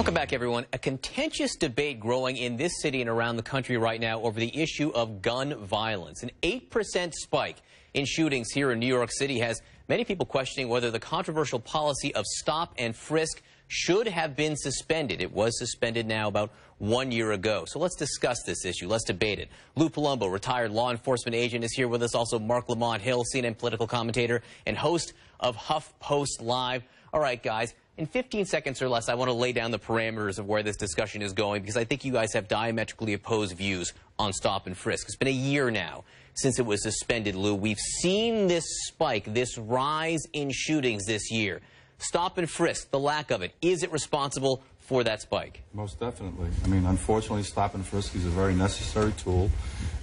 Welcome back, everyone. A contentious debate growing in this city and around the country right now over the issue of gun violence. An 8% spike in shootings here in New York City has many people questioning whether the controversial policy of stop and frisk should have been suspended. It was suspended now about one year ago. So let's discuss this issue. Let's debate it. Lou Palumbo, retired law enforcement agent, is here with us. Also, Mark Lamont Hill, CNN political commentator and host of HuffPost Live. All right, guys, in 15 seconds or less, I want to lay down the parameters of where this discussion is going because I think you guys have diametrically opposed views on stop and frisk. It's been a year now since it was suspended, Lou. We've seen this spike, this rise in shootings this year. Stop and frisk, the lack of it, is it responsible for that spike? Most definitely. I mean, unfortunately, stop and frisk is a very necessary tool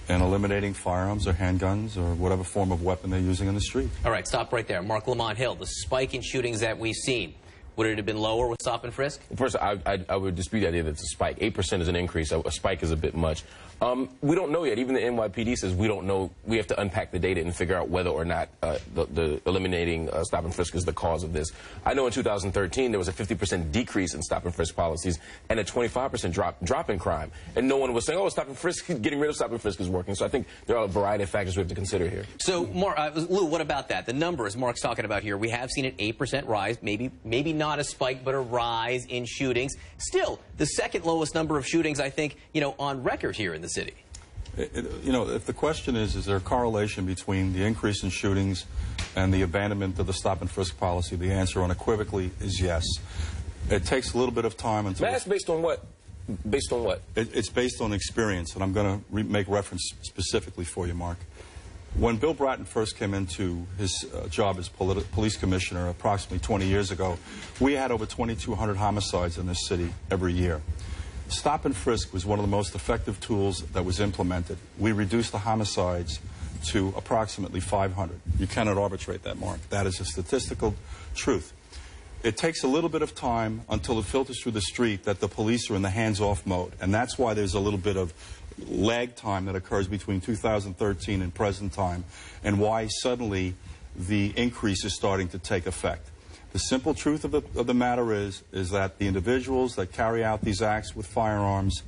in eliminating firearms or handguns or whatever form of weapon they're using in the street. All right, stop right there. Mark Lamont Hill, the spike in shootings that we've seen. Would it have been lower with stop and frisk? First, I, I, I would dispute the idea that it's a spike. 8% is an increase. A, a spike is a bit much. Um, we don't know yet. Even the NYPD says we don't know. We have to unpack the data and figure out whether or not uh, the, the, eliminating uh, stop and frisk is the cause of this. I know in 2013 there was a 50% decrease in stop and frisk policies and a 25% drop drop in crime. And no one was saying, oh, stop and frisk, getting rid of stop and frisk is working. So I think there are a variety of factors we have to consider here. So, Mark, uh, Lou, what about that? The numbers Mark's talking about here, we have seen an 8% rise, maybe, maybe not a spike, but a rise in shootings. Still, the second lowest number of shootings, I think, you know, on record here in the city. It, you know, if the question is, is there a correlation between the increase in shootings and the abandonment of the stop and frisk policy, the answer unequivocally is yes. It takes a little bit of time until... That's based on what? Based on what? It, it's based on experience, and I'm going to re make reference specifically for you, Mark. When Bill Bratton first came into his uh, job as police commissioner approximately 20 years ago, we had over 2,200 homicides in this city every year. Stop and frisk was one of the most effective tools that was implemented. We reduced the homicides to approximately 500. You cannot arbitrate that, Mark. That is a statistical truth. It takes a little bit of time until it filters through the street that the police are in the hands-off mode. And that's why there's a little bit of lag time that occurs between 2013 and present time and why suddenly the increase is starting to take effect. The simple truth of the, of the matter is, is that the individuals that carry out these acts with firearms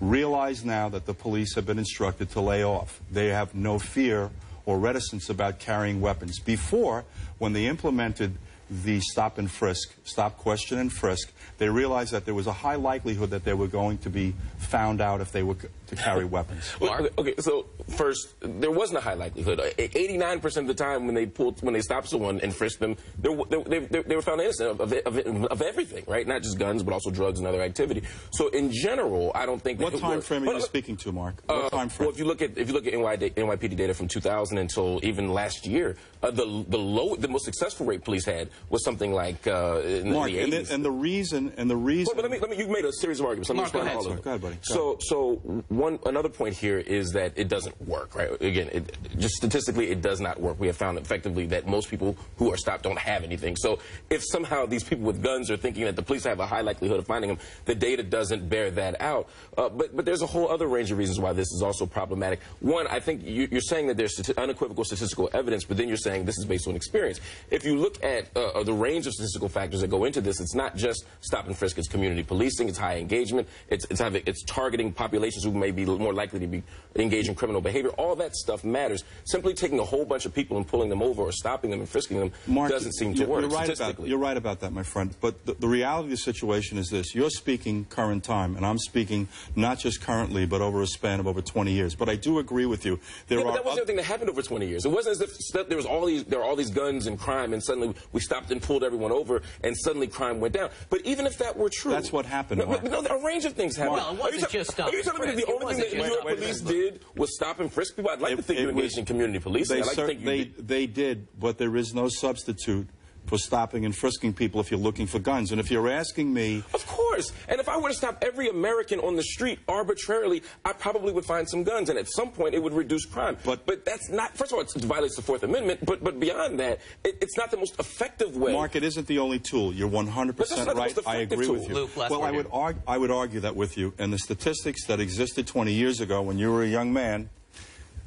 realize now that the police have been instructed to lay off. They have no fear or reticence about carrying weapons. Before, when they implemented the stop and frisk, stop, question, and frisk, they realized that there was a high likelihood that they were going to be found out if they were to carry weapons. Well, okay, so first, there wasn't a high likelihood. 89% of the time when they pulled, when they stopped someone and frisked them, they, they, they, they were found innocent of, of, of, everything, right? Not just guns, but also drugs and other activity. So in general, I don't think what time frame are you speaking to, Mark? What uh, time frame? Well, if you look at if you look at NY, NYPD data from 2000 until even last year, uh, the the low the most successful rate police had was something like uh, in, Mark, in the 80s. And, and the reason and the reason. But, but let me let me you made a series of arguments. Mark, go ahead, go ahead, buddy. Go so so one another point here is that it doesn't work, right? Again, it, just statistically, it does not work. We have found effectively that most people who are stopped don't have anything. So if somehow these people with guns are thinking that the police have a high likelihood of finding them, the data doesn't bear that out. Uh, but but there's a whole other range of reasons why this is also problematic. One, I think you, are saying that there's unequivocal statistical evidence, but then you're saying this is based on experience. If you look at uh, the range of statistical factors that go into this, it's not just stop and frisk. It's community policing. It's high engagement. It's it's, having, it's targeting populations who may be more likely to be engage in criminal behavior. All that stuff matters. Simply taking a whole bunch of people and pulling them over or stopping them and frisking them Mark, doesn't seem to work you're right About, you're right about that, my friend. But the, the, reality of the situation is this. You're speaking current time, and I'm speaking not just currently, but over a span of over 20 years. But I do agree with you. There yeah, but that wasn't anything that happened over 20 years. It wasn't as if there was all these there were all these guns and crime, and suddenly we stopped and pulled everyone over, and suddenly crime went down. But even if that were true, that's what happened. No, no a range of things happened. Well, it wasn't just stop. Are you telling me the only thing that New York police did was stop and frisk people? I'd like it, to think you engaged in community policing. They, like they, they did, but there is no substitute for stopping and frisking people if you're looking for guns. And if you're asking me... Of course. And if I were to stop every American on the street arbitrarily, I probably would find some guns. And at some point, it would reduce crime. But, but that's not... First of all, it violates the Fourth Amendment. But, but beyond that, it, it's not the most effective way. Mark, it isn't the only tool. You're 100% right. I agree tool. with you. Luke, well, I would, argue, I would argue that with you. And the statistics that existed 20 years ago when you were a young man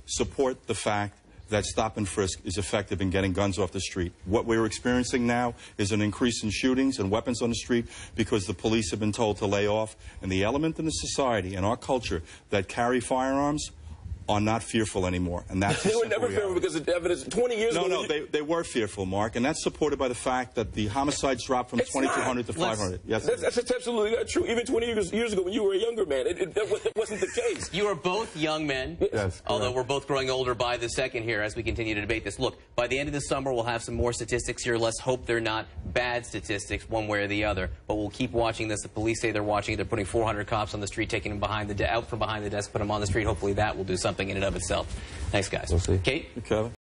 support the fact that stop and frisk is effective in getting guns off the street. What we're experiencing now is an increase in shootings and weapons on the street because the police have been told to lay off. And the element in the society and our culture that carry firearms are not fearful anymore. And that's a They were simple never fearful because of the evidence. 20 years No, ago. no, you- they, they were fearful, Mark, and that's supported by the fact that the homicides dropped from It's 2,200 to 500. Yes, That's, that's, that's absolutely not true. Even 20 years, years ago, when you were a younger man, it, it, that, wa- that wasn't the case. You are both young men. Yes, Although correct. we're both growing older by the second here as we continue to debate this. Look, by the end of the summer, we'll have some more statistics here. Let's hope they're not bad statistics, one way or the other. But we'll keep watching this. The police say they're watching it. They're putting 400 cops on the street, taking them behind the de- out from behind the desk, put them on the street. Hopefully, that will do something in and of itself. Thanks, guys. We'll see. Kate. Kevin?